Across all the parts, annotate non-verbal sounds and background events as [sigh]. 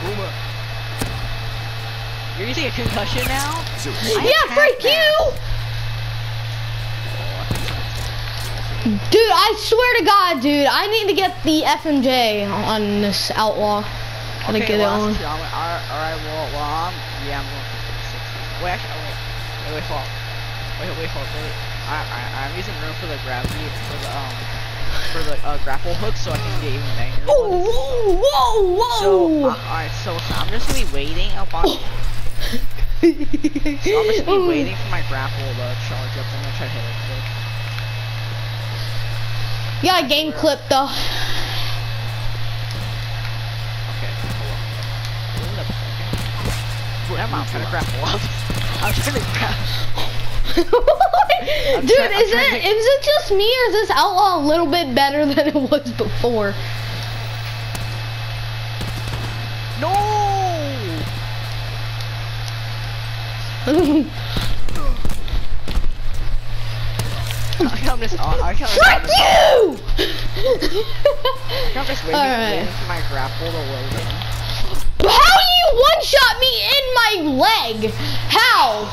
Boomer. You're using a concussion now? Yeah, have freak you! Dude, I swear to God, dude, I need to get the FMJ on this outlaw. Gotta Okay, get it on. that's. I'm- Alright, alright, well, well, I'm, yeah, I'm going for 360. Wait, actually, wait, wait, wait, hold on. Wait, wait, hold, wait. I, I, I'm using Ruin for the gravity, for the, um, for the, uh, grapple hook, so I can get even bangers. Whoa, whoa, whoa, So, uh, alright, so, so I'm just gonna be waiting up on, [laughs] so I'm just gonna be waiting for my grapple to charge up, I'm gonna try to hit it quick. Yeah, game clip though. Okay, hold on. Up a second. I'm trying to grapple up. I'm trying to grab. Dude, try- I'm is trying it to- is it just me or is this outlaw a little bit better [laughs] than it was before? No! I I'm just, I can't Frick you! I'm just waiting, Alright. for my grapple to load in. How you one shot me in my leg? How?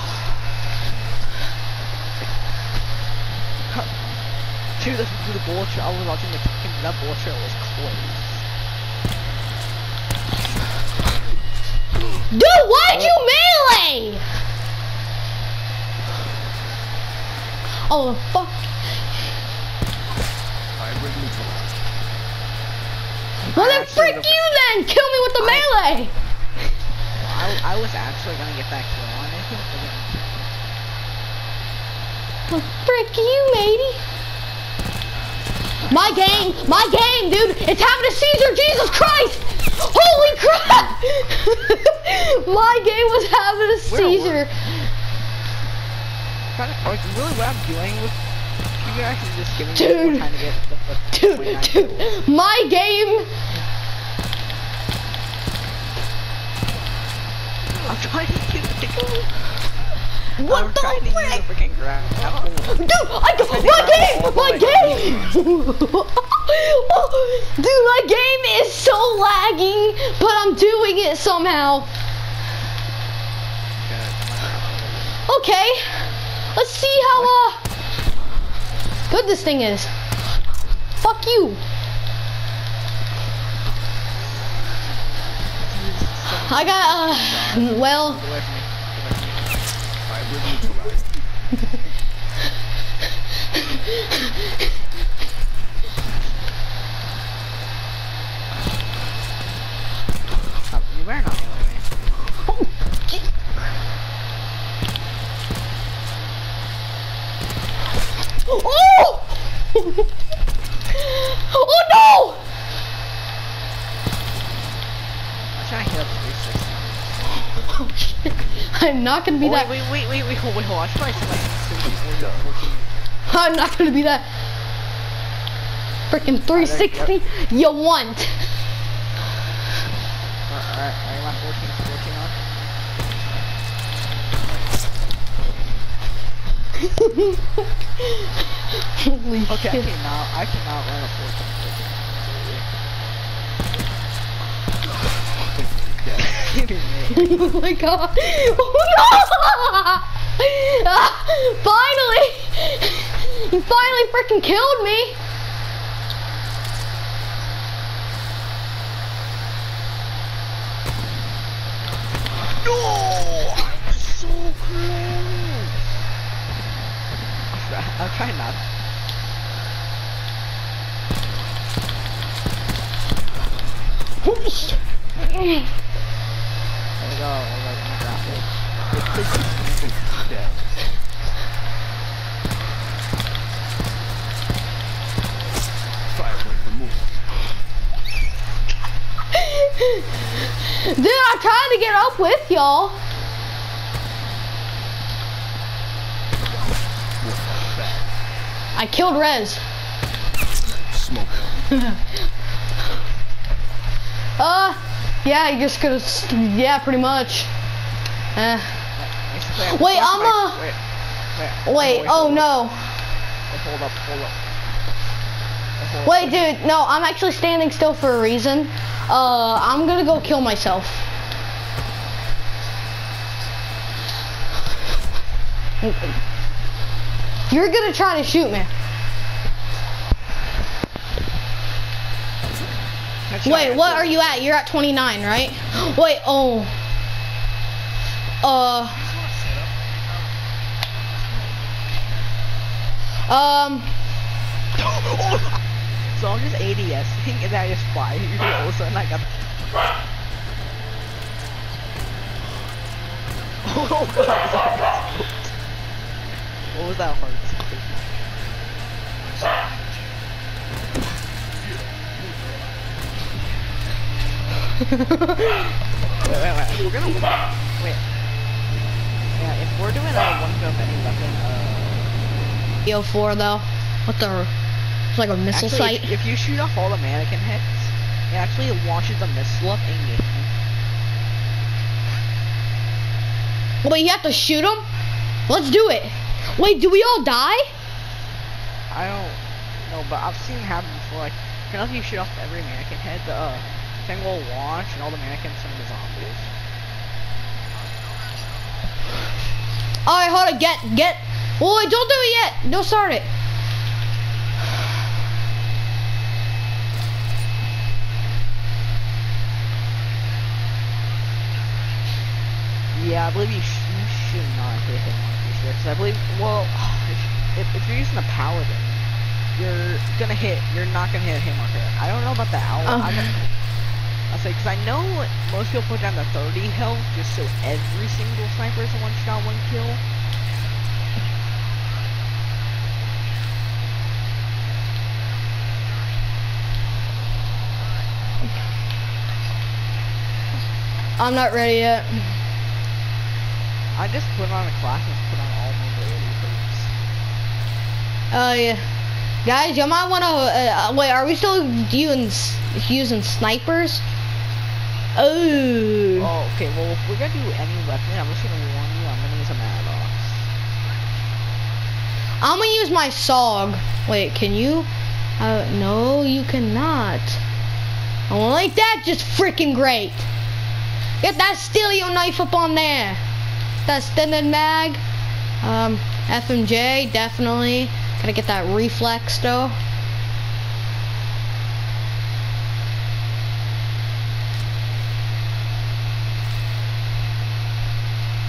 Dude, this the bullet trail. I was watching the fucking that bullet trail was close. Dude, why'd you melee? Oh fuck. Hybrid neutralized. Well then frick you then! Kill me with the melee! I, I was actually gonna get that kill on it. but Well, frick you, matey. My game, my game, dude, it's having a seizure, Jesus Christ! Holy crap! [laughs] my game was having a seizure. Kind of, like, really what I'm doing with you guys is just giving Dude. me time to get Dude, 29 kills. dude, my game, I'm trying to get the. What I'm the trying to use frick? freaking grapple. Dude, I got I my game, my game. [laughs] Dude, my game is so laggy, but I'm doing it somehow. Okay, let's see how uh good this thing is. Fuck you. I got uh well. Get away from me. Get away from me. Hybrid You better not me. Oh! [laughs] oh [laughs] no! I'm trying to hit up to 360. Oh, shit. I'm not gonna be Oh, that. wait, wait, wait, wait, wait, hold, wait, hold on. I should probably say like 30, 40, 14. I'm not gonna be that. Freaking 360 you want. Alright, [laughs] alright, my 14, 14 on. Holy Okay, I cannot, I cannot run a 14, 14. oh my god. Oh no! Ah, finally! You finally freaking killed me! No! So close! I'm trying not. Holy. Like. Firebrand removed. Dude, I'm trying to get up with y'all. I killed Rez. Smoke. [laughs] Uh, yeah, you just gonna, yeah, pretty much. Basically, Wait, I'm, uh, Wait, wait, oh no. Wait, hold up, hold up. Hold Wait, dude, no, I'm actually standing still for a reason. Uh, I'm gonna go kill myself. You're gonna try to shoot me. Wait, what are you at? You're at 29, right? Wait, oh. Uh. Um. [laughs] So I'm just ADS and I just fly here all of a sudden I got Oh [laughs] god, what was that hard Wait, wait, wait, we're gonna wait. Yeah, if we're doing a one go any weapon, uh EO4 though. What the? It's like a missile Actually, site. If, if you shoot off all the mannequin heads, it actually launches a missile up in you. Wait, you have to shoot them? Let's do it. Wait, do we all die? I don't know, but I've seen it happen before. Like, if you shoot off every mannequin head, the uh, thing will launch and all the mannequins turn into zombies. Alright, hold on. Get, get. Well, wait, don't do it yet. Don't start it. Yeah, I believe you, sh you should not hit him on this because I believe, well, [sighs] if, if you're using a paladin, you're gonna hit, you're not gonna hit him or her. I don't know about the owl. I'm uh-huh. Say, because I know most people put down to 30 health just so every single sniper is a one shot, one kill. I'm not ready yet. I just put on a class and put on all mobility boots. Oh yeah. Guys, you might want to. Uh, wait, are we still using using snipers? Oh. Oh, okay, well, if we're gonna do any weapon, I'm just gonna warn you, I'm gonna use a Maddox. I'm gonna use my Saug. Wait, can you? Uh, no, you cannot. I won't like that. Just freaking great. Get that steel knife up on there. That extended mag. Um, FMJ definitely. Gotta get that reflex though.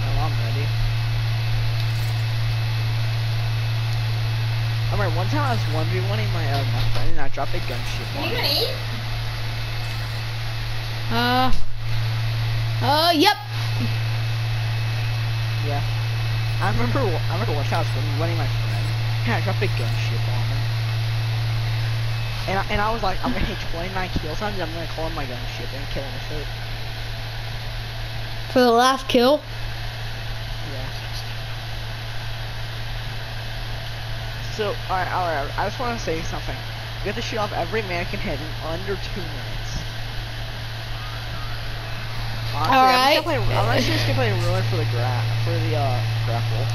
Oh, I'm ready. I remember one time I was 1v1ing my, uh, my friend and I dropped a gunship on him. Uh. Uh, yep. Yeah. I remember, I remember one time I was 1v1ing my friend and I dropped a gunship on him. And I, and I was like, I'm gonna hit 29 kill times and I'm gonna call him my gunship and kill him with it. For the last kill. Yeah. So, alright, alright, I just want to say something. You have to shoot off every mannequin head in under two minutes. Alright. I'm, actually just gonna play Ruin for the gra for the uh, grapple.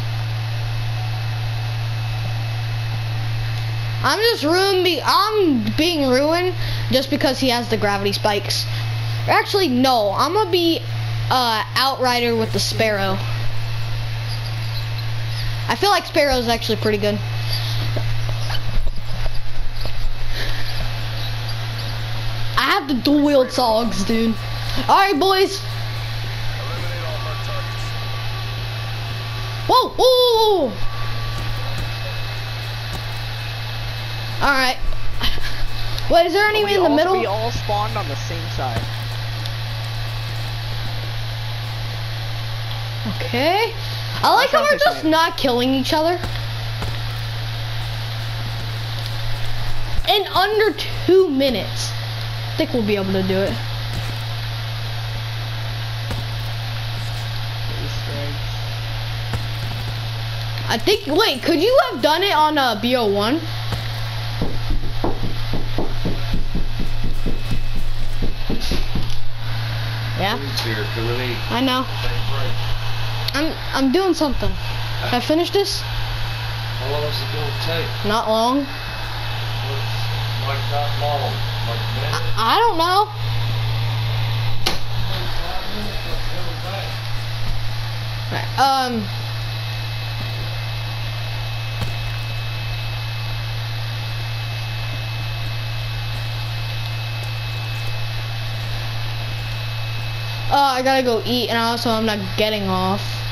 I'm just ruined. Be I'm being ruined just because he has the gravity spikes. Actually, no. I'm gonna be uh, outrider with the sparrow. I feel like sparrow's actually pretty good. Have the dual wield Saugs, dude. All right, boys. Eliminate all targets. Whoa, whoa, whoa. All right. [laughs] Wait, is there But anyone oh, in the all, middle? We all spawned on the same side. Okay. I like how we're just not killing each other. In under two minutes. I think we'll be able to do it. I think, wait, could you have done it on uh, BO1? Yeah, I know. I'm I'm doing something. Can I finish this? How long is it going to take? Not long. Like that long? Minute? I don't know. Right, Um. Uh, I gotta go eat, and also I'm not getting off.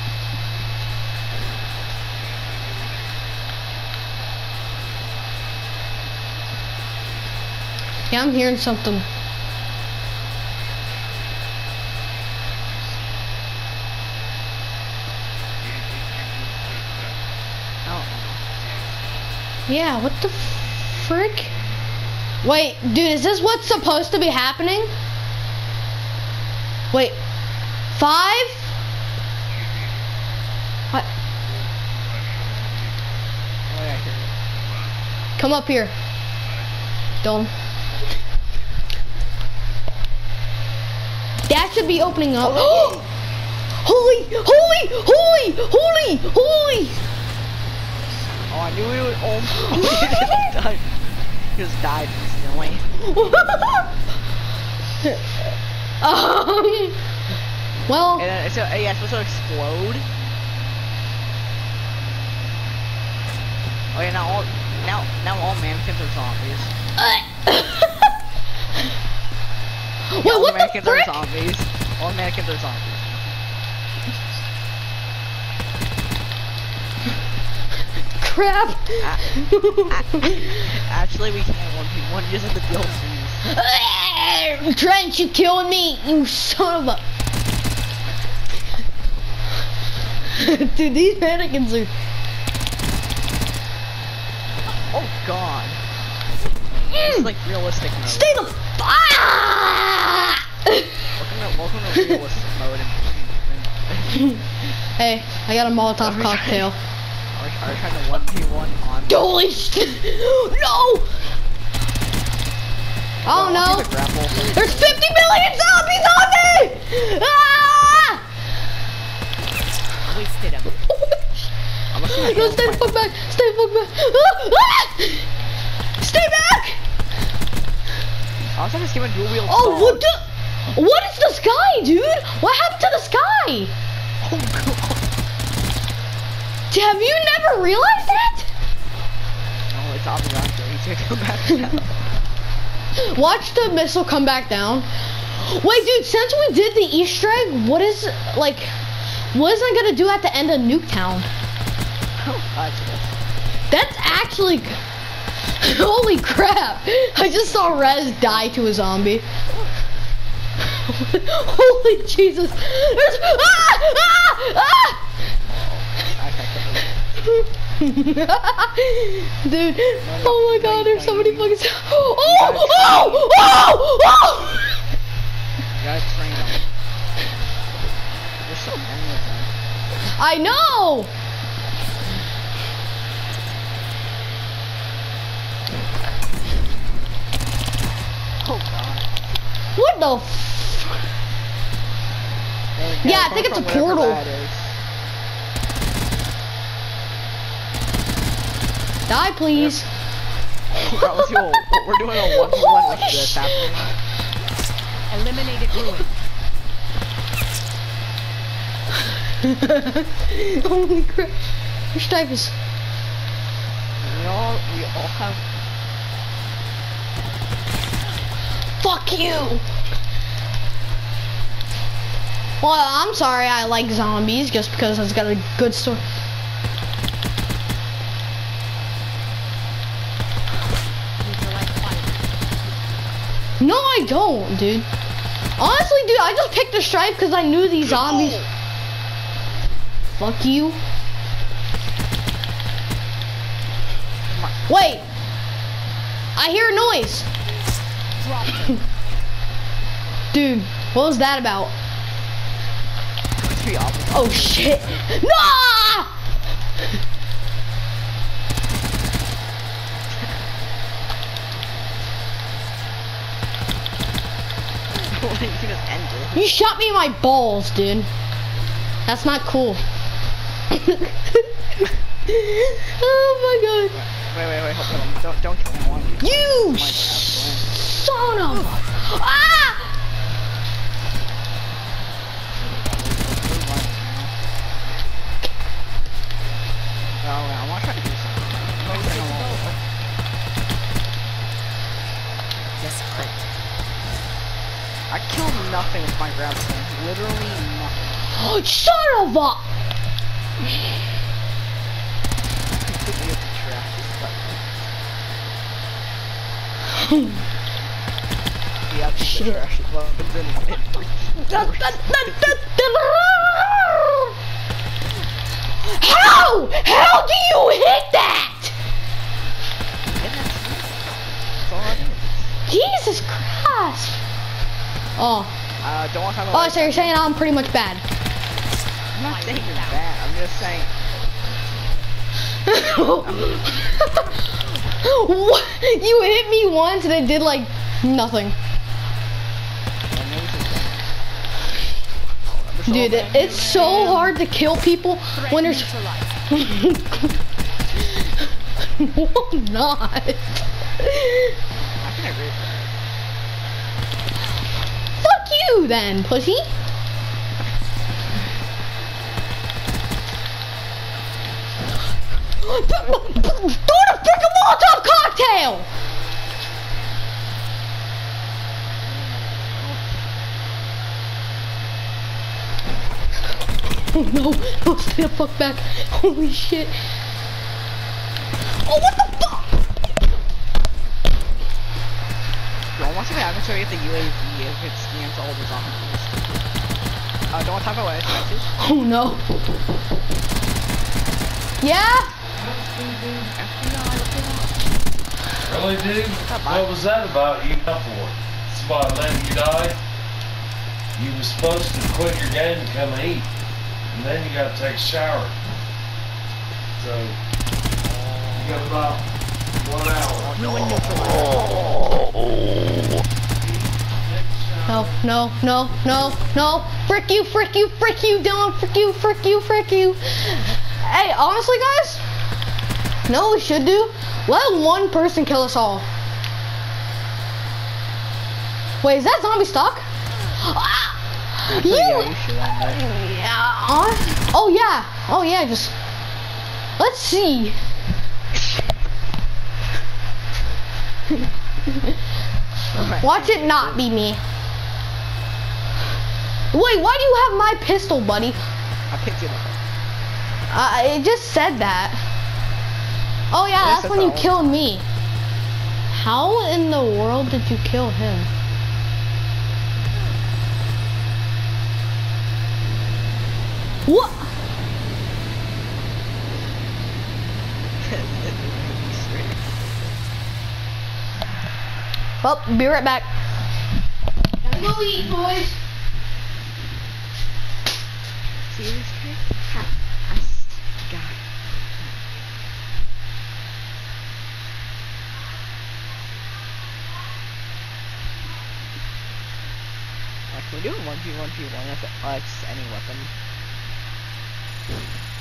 Yeah, I'm hearing something. Oh. Yeah, what the frick? Wait, dude, is this what's supposed to be happening? Wait, five? What? Come up here. Don't. That should be opening up. [gasps] holy, holy, holy, holy, holy. Oh, I knew he would. Oh, [laughs] he just died. He just died instantly. [laughs] um. Well. And then it's, uh, yeah, it's supposed to explode. Oh yeah, now all now now all mannequins are zombies. [coughs] [coughs] [coughs] Wait, all what the mannequins frick? are zombies. All mannequins are zombies. Crap. Actually, we can't one v one using the DLCs. [laughs] Trent, you killing me, you son of a. [laughs] Dude, these mannequins are. Oh god. Mm. This is like realistic mode. Stay the. Ah! Welcome to, welcome to realistic mode. And, and, hey, I got a Molotov Are cocktail. are, we, are trying to one v one on? Holy shit! [gasps] No! Oh Well, no! the. There's 50 million zombies on me! Ah! Wasted him. I'm [gasps] No, stay the fuck back! Stay the fuck back! Ah! Ah! Stay back! I was to skip a dual wield. Oh, what the? What is the sky, dude? What happened to the sky? Oh god. Have you never realized that? No, it's Aviranto. He's gonna come back down. [laughs] Watch the missile come back down. Wait, dude, since we did the Easter egg, what is, like, what is I gonna do at the end of Nuketown? Oh, good. That's actually, [laughs] holy crap. I just saw Rez die to a zombie. [laughs] holy Jesus. There's, ah, ah, ah! [laughs] Dude, oh my god, there's so many fucking. Oh, oh, oh, oh! You gotta train them. There's so many of them. I know! Oh god. What the f- There. Yeah, I think it's a portal. Die, please. Bro, let's do a- we're doing a one v one with this happening. Eliminated ruin. [laughs] Holy crap. Which type is. We all we all have Fuck you! Well, I'm sorry I like zombies just because it's got a good story. No, I don't, dude. Honestly, dude, I just picked a stripe because I knew these zombies. Fuck you. Wait. I hear a noise. [laughs] Dude, what was that about? To be. Oh shit. No! you can just end it. You shot me in my balls, dude. That's not cool. [laughs] oh my god. Wait, wait, wait, hold on. Don't, don't kill him. You son of a... Ah! Oh, I want to try to do something. Focusing on one. Yes, crit. I killed nothing with my grab swing. Literally nothing. Oh, of a... Completely with the trash. [sighs] Yeah, Shit. trash weapons How? How do you hit that? That's all I need. Jesus Christ. Oh. Uh, don't have Oh, so you're saying I'm pretty much bad. I'm not saying you're bad. I'm just saying. [laughs] what? You hit me once and it did like nothing. Dude, it- it's so hard to kill people when there's... [laughs] no, I'm not. Fuck you then, pussy. [gasps] Do the freaking Molotov cocktail! Oh no, oh stay the fuck back. Holy shit. Oh what the fuck? Yo, I want to see what happens if we get the UAV if it scans all the zombies. Uh, don't type away, scratches. Oh no. Yeah? Really, dude? What was that about you up for? Somebody letting you die? You was supposed to quit your game and come eat. And then you gotta take a shower. So, you got about one hour. No, no, no, no, no. Frick you, frick you, frick you, Dylan. Frick you, frick you, frick you. Hey, honestly, guys, you know what we should do? Let one person kill us all. Wait, is that zombie stuck? Ah, Actually, [laughs] you. yeah, you should end it. Yeah. Oh yeah. Oh yeah. Just let's see. [laughs] Watch it not be me. Wait, why do you have my pistol, buddy? I picked it up. Uh, it just said that. Oh yeah, that's when you killed me. How in the world did you kill him? What? [laughs] Well, be right back. Gotta go eat, boys. See this kid? Ha, I s- got it. Like, we're doing 1v1v1 with like any weapon. We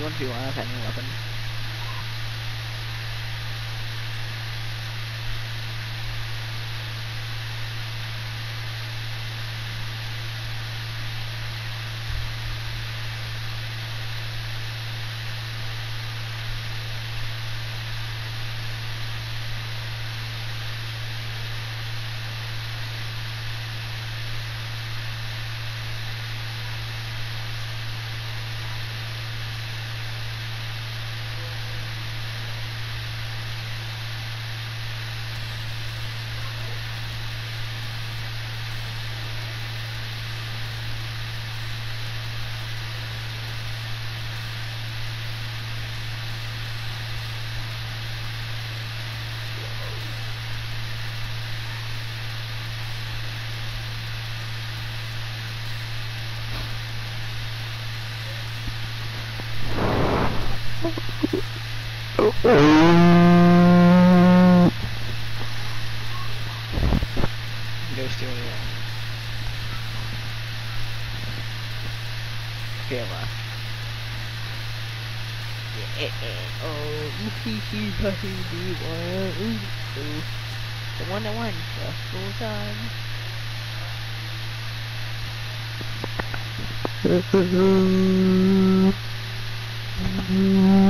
can do a 1v1v1 with any weapon. Go steal it. Okay, I'm left. Yeah, eh, eh, oh, hee hee hee dee wah, ooh, ooh. The one that won the full time. [laughs]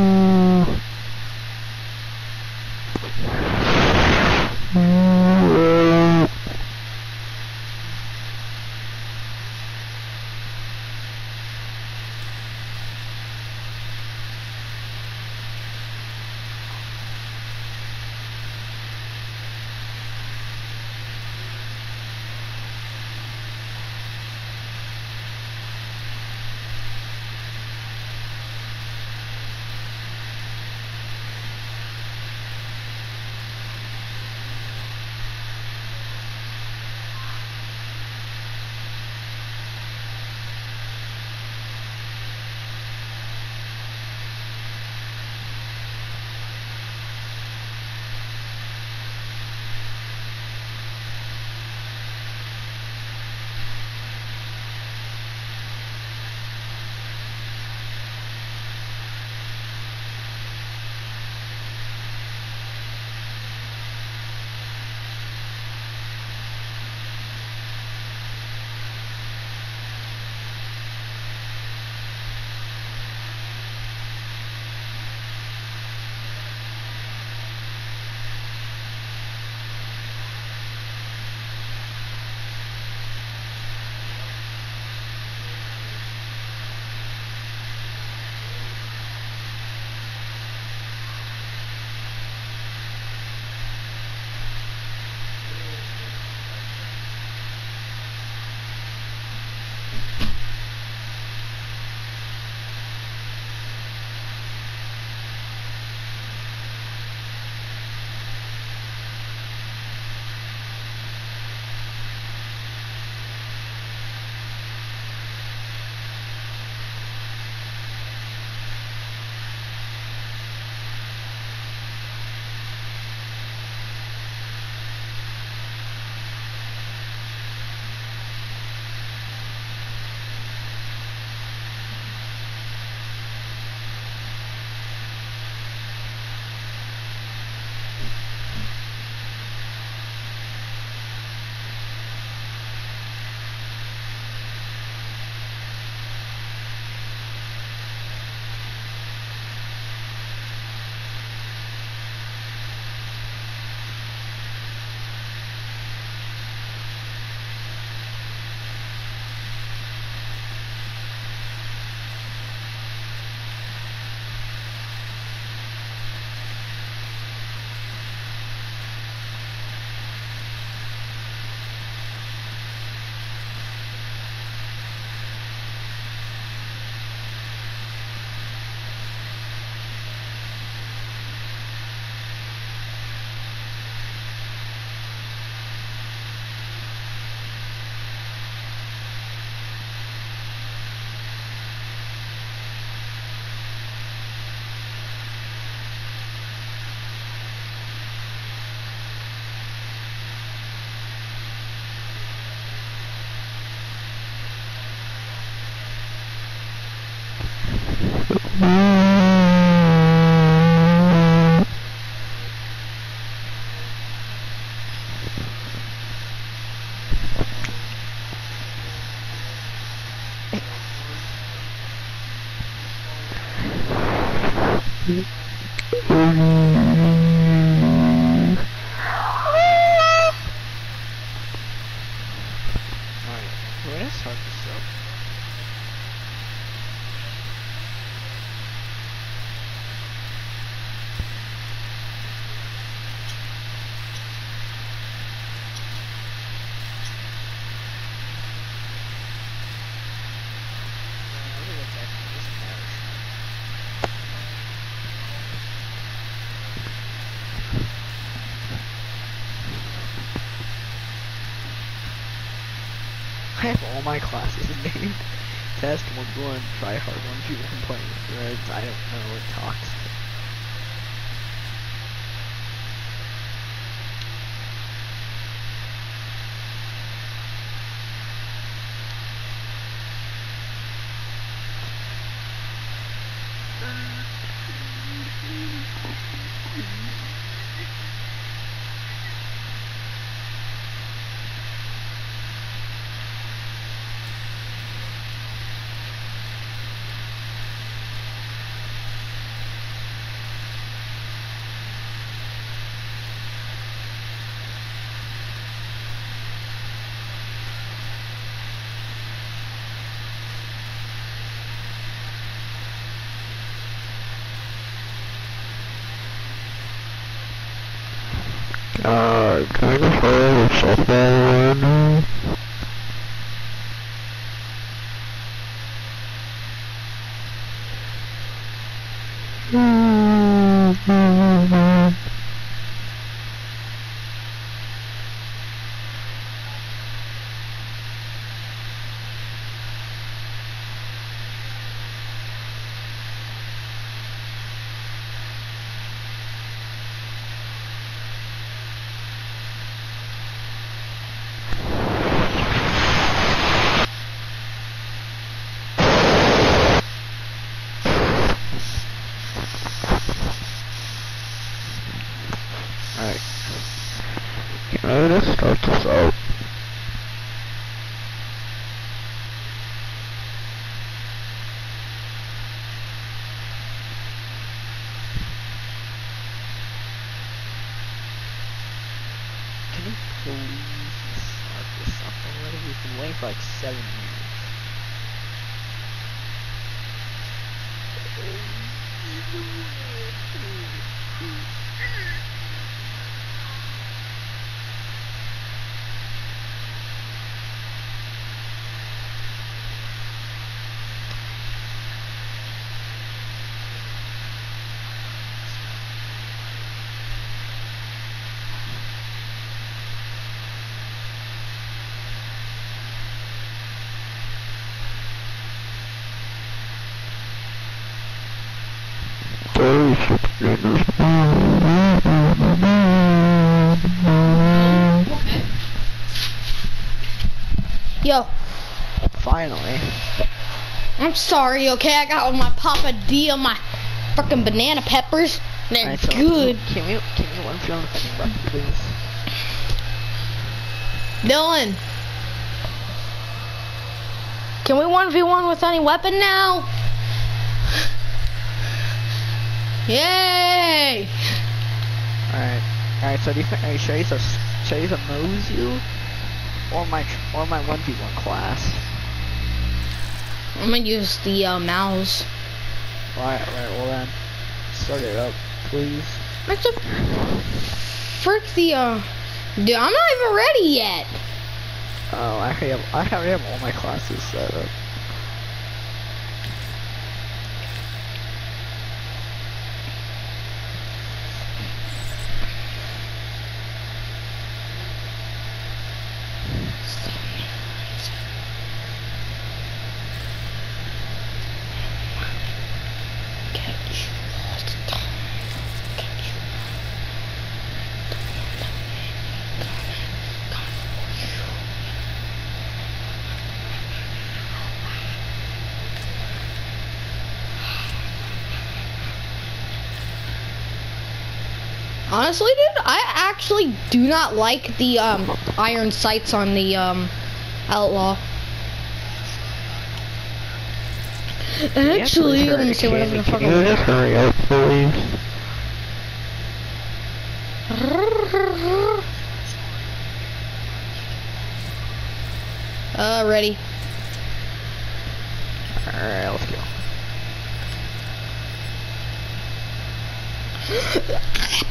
all my classes named [laughs] Test 1 1, Try Hard 1 2 1 Playing I don't know, it talks. Uh, can I just play softball right now? Alright. Can I just start this out? Can you please start this up already? We've been waiting for like seven years. Thirty-six minutes. Yo, Finally. I'm sorry, okay? I got all my Papa D on my fucking banana peppers. They're Alright, so good. Can we can you one defending please? Dylan. Can we 1v1 with any weapon now? Yay! Alright. Alright, so do you think are you sure he's a should I use a Mozu? Or my or my one v one class? I'm gonna use the uh, mouse. Alright, alright, well then. Start it up, please. What's the frick the uh? Dude, I'm not even ready yet. Oh, I already have I already have all my classes set up. Honestly, dude, I actually do not like the um iron sights on the um outlaw. Actually, let me see what I'm gonna fucking. just hurry up, please? Uh, ready. Alright, let's go. [laughs]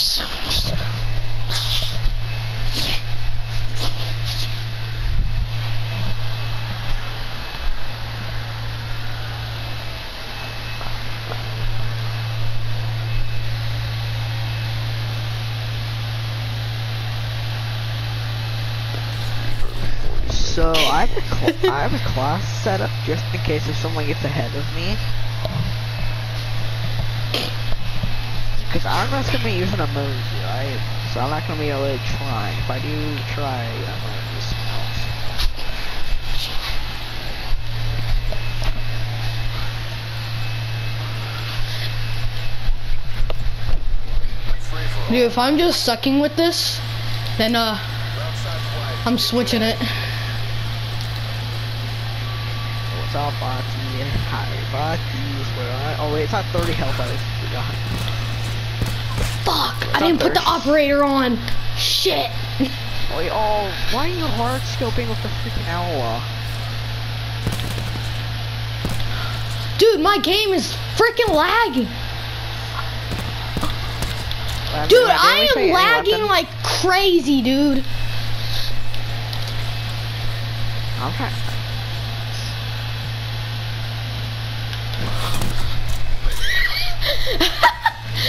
So I have have a class set up just in case if someone gets ahead of me. I'm not gonna be using a Mozu, right? So I'm not gonna be able to try. If I do try, I'm gonna use something else. Free for all. Dude, if I'm just sucking with this, then uh, I'm switching it. What's up, Bati? Hi, Bati. What's going on? Oh wait, it's not 30 health. I forgot. Fuck! I didn't put the operator on. Shit. [laughs] Wait, oh, why are you hard scoping with the freaking outlaw? Dude, my game is freaking lagging. Dude, when I am lagging like crazy, dude. I'm trying.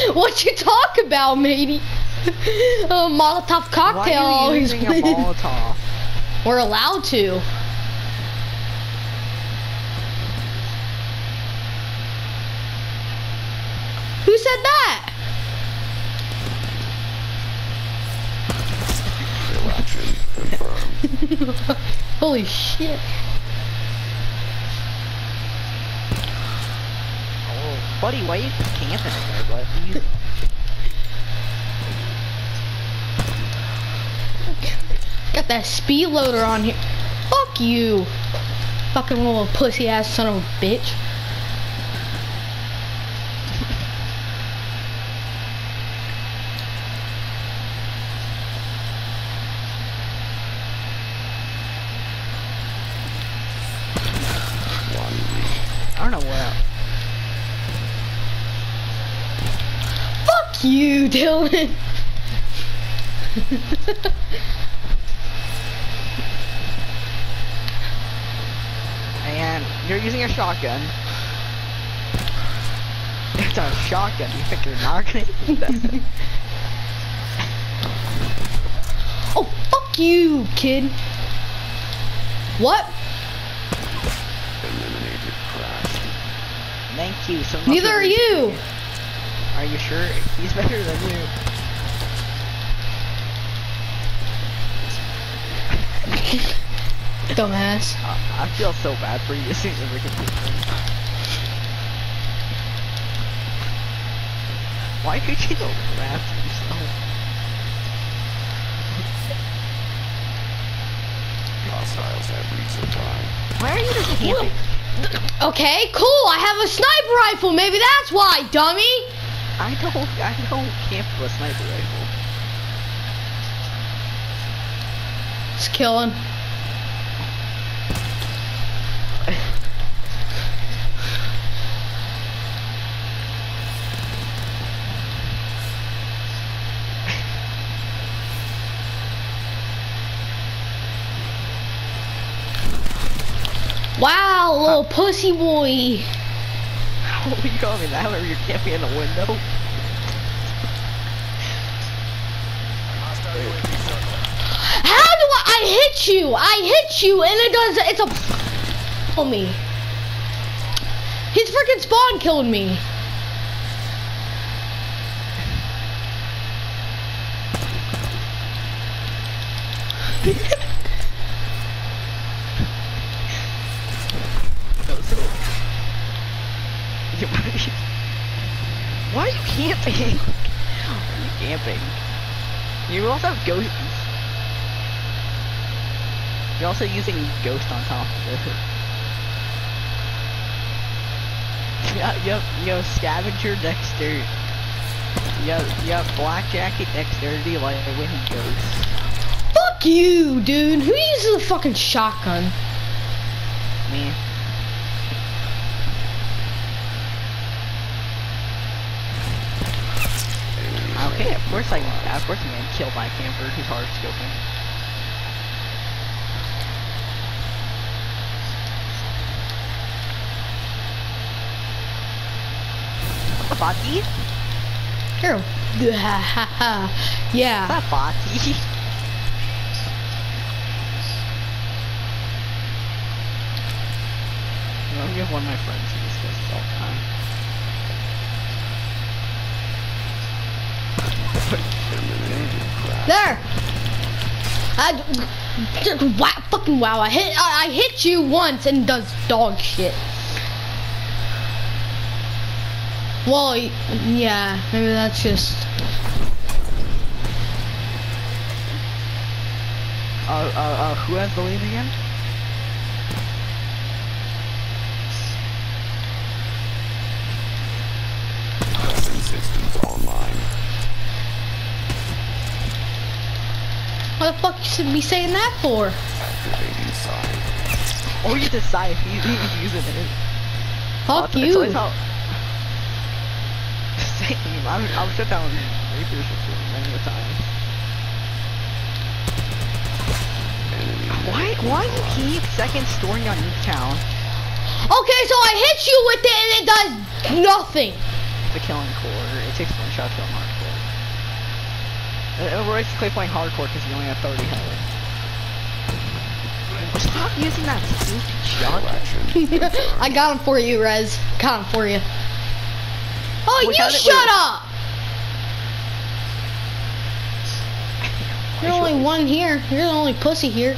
[laughs] what you talk about, matey? A Molotov Why cocktail are you always using a Molotov? [laughs] We're allowed to. Who said that? [laughs] Holy shit. Oh, buddy, why are you camping in there, buddy? Got that speed loader on here. Fuck you. Fucking little pussy ass son of a bitch. I don't know what. Fuck you, Dylan. And you're using a shotgun. It's a shotgun. You think you're not gonna use that? [laughs] oh, fuck you, kid. What? Thank you so much. Neither are you. Are you sure? He's better than you. [laughs] Dumbass. Uh, I feel so bad for using the freaking thing. Why could you go grab yourself? Hostiles have reached time. Why are you just camping? Okay, cool. I have a sniper rifle. Maybe that's why, dummy. I don't, I don't camp with a sniper rifle. It's killing. Wow, little pussy boy. What [laughs] are you calling me that? Or you're camping in a window? Hostile UAV circle. How do I, I hit you? I hit you and it does, it's a, kill me. His freaking spawn killed me. [laughs] No, so. You- Why are you camping? You camping? You also have ghosts. You're also using ghost on top of it. [laughs] Yeah, you have, you have scavenger dexterity. You have black jacket dexterity like when he goes. Fuck you, dude. Who uses a fucking shotgun? Me. Course I, of course I'm gonna kill my camper who's hard scoping. Body? Here. yeah. What's a body? I'm gonna give one of my friends who discusses all the time. There. I, wow, fucking wow. I hit, I, I hit you once and does dog shit. Well, yeah, maybe that's just. Uh, uh, uh, who has the lead again? What the fuck you should be saying that for? Or you decide if he's even using it. Fuck It's you. how- [laughs] Same. I'm, I'll shut down Reapers before many a time. Why, why do you keep second storing on Nuketown? Okay, so I hit you with it and it does nothing. The killing core, it takes one shot to kill We're basically playing hardcore because you only have 30 health. Stop using that stupid shotgun. [laughs] I got him for you, Rez. Got him for you. Oh, We you shut wait. up! [laughs] You're only one here. You're the only pussy here.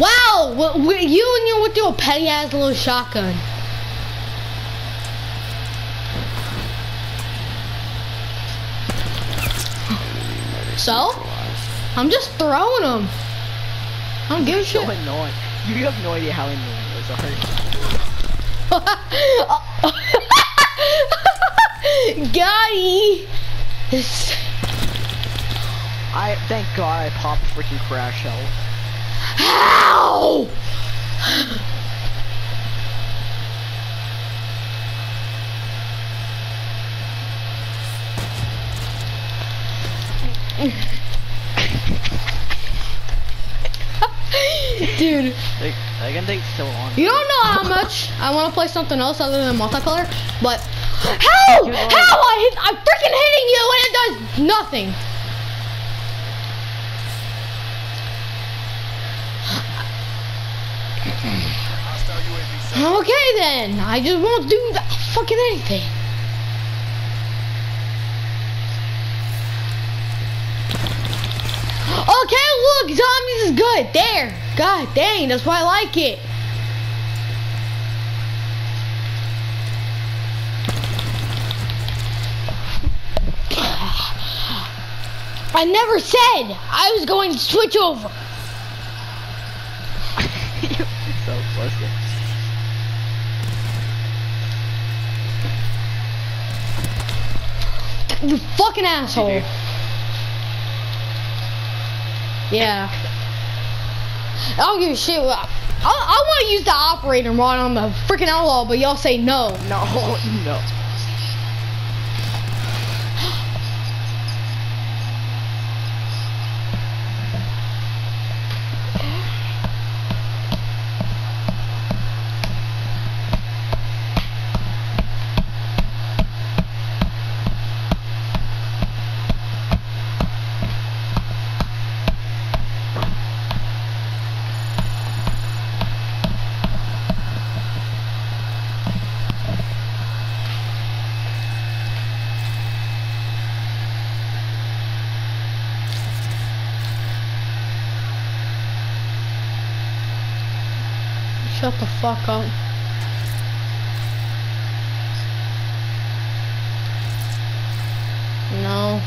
Wow, wh- wh- you and you with your petty ass little shotgun. So? I'm just throwing them. I don't give a so annoying. You have no idea how annoying those are. Gotti. This- I thank God I popped freaking crash health. How? [laughs] Dude, Like, I can take so long. you don't know how much I want to play something else other than multiplayer, but how? How I hit? I'm freaking hitting you and it does nothing. Hostile UAV sighted. Okay then, I just won't do that fucking anything. Okay, look, zombies is good. There. God dang, that's why I like it. I never said I was going to switch over. So. [laughs] You fucking asshole. Yeah. I don't give a shit. I, I want to use the operator mod on the freaking outlaw, but y'all say no. No, [laughs] no. Shut the fuck up. No.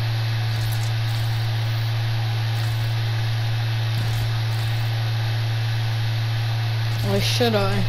Why should I?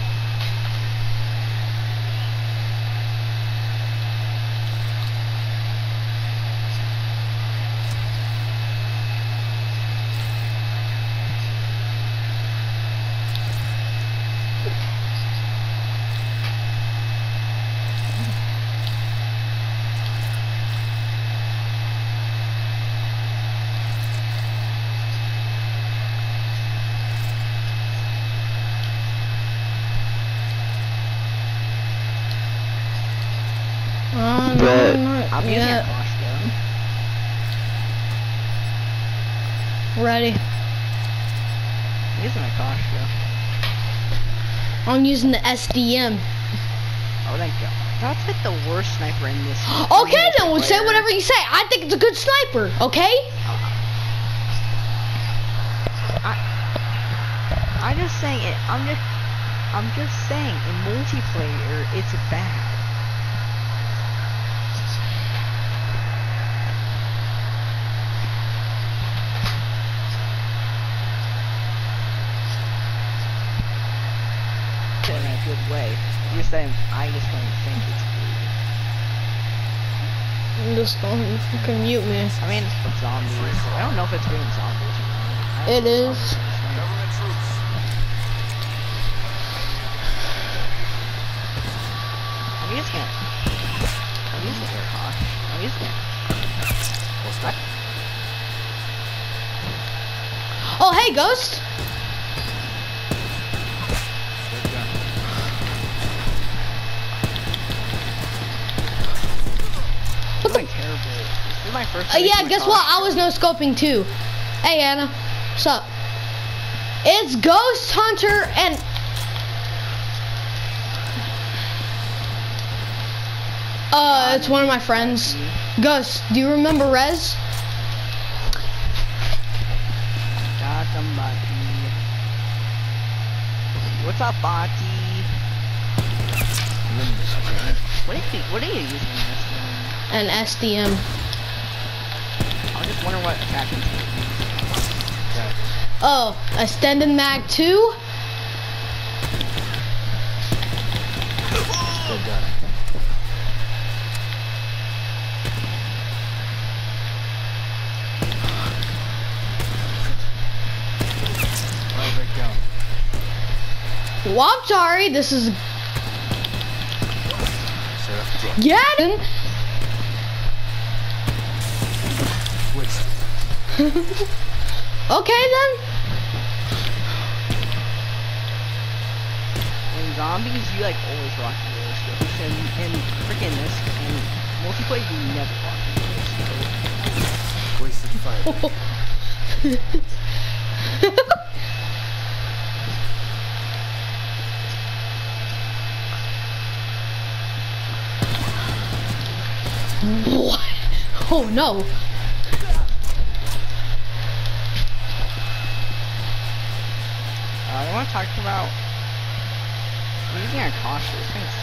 Uh, no, But- not I'm using a yet. flash gun. Ready. I'm using a Kosh gun. I'm using the SDM. Oh, thank God. That's like the worst sniper in this. [gasps] Okay then, we'll say whatever you say. I think it's a good sniper, okay? Uh-huh. I, I'm just saying it. I'm just. I'm just saying in multiplayer, it's bad. In a good way. You're saying I just don't think it's good. I'm just don't fucking mute me. I mean, it's for zombies. I don't know if it's good in zombies. or not. I It don't know is. zombies in this game. Government troops. I'm using it. I'm using it. What? Oh, hey, Ghost. I'm doing terrible. This is my first. Uh, yeah, guess what? I was no scoping too. Hey, Anna. What's up? It's Ghost Hunter and. Uh, it's one of my friends. Ghost, do you remember Rez? Got them, Bati. What's up, Bati? What are you, what are you using this thing? And SDM. I just wonder what it Oh, extended mag 2? Good gun. Perfect gun. Well, I'm sorry, this is. Yeah, [laughs] Okay, then. In zombies, you like always rock the roller skills. And in freaking this, and multiplayer, you never rock the roller skills. Wasted fire. [laughs] what? Oh no. I want to talk about. Using our. Clip